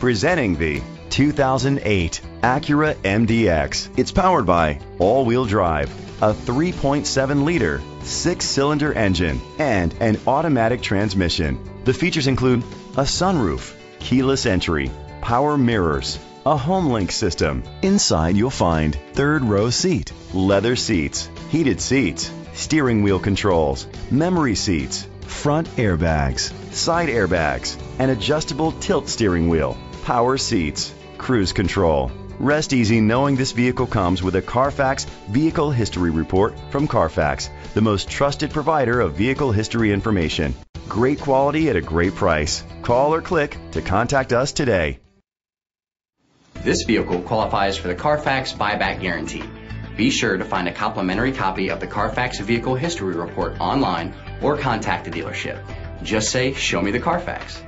Presenting the 2008 Acura MDX. It's powered by all-wheel drive, a 3.7-liter six-cylinder engine, and an automatic transmission. The features include a sunroof, keyless entry, power mirrors, a HomeLink system. Inside you'll find third row seat, leather seats, heated seats, steering wheel controls, memory seats, front airbags, side airbags, an adjustable tilt steering wheel, power seats, cruise control. Rest easy knowing this vehicle comes with a Carfax Vehicle History Report from Carfax, the most trusted provider of vehicle history information. Great quality at a great price. Call or click to contact us today. This vehicle qualifies for the Carfax buyback guarantee. Be sure to find a complimentary copy of the Carfax Vehicle History Report online or contact the dealership. Just say, Show me the Carfax.